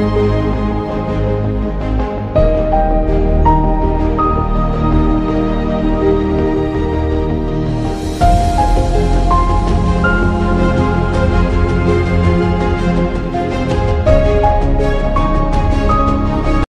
Música